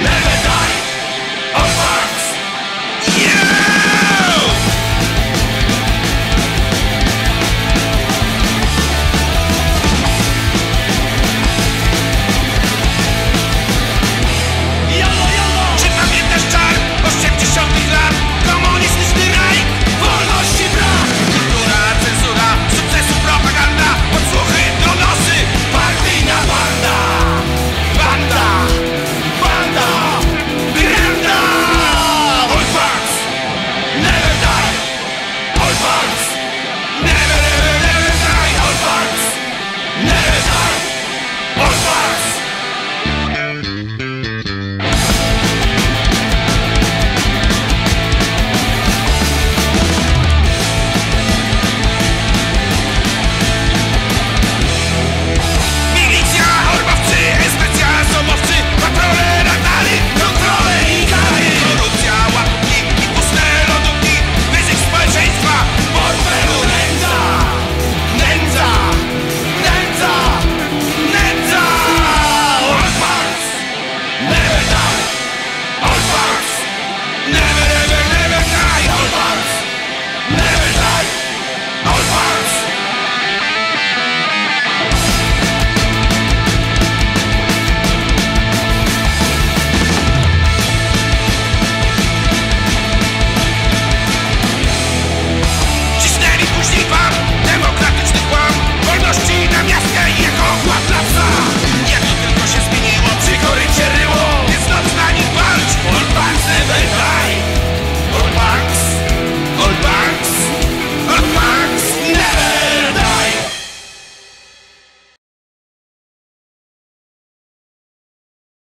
Never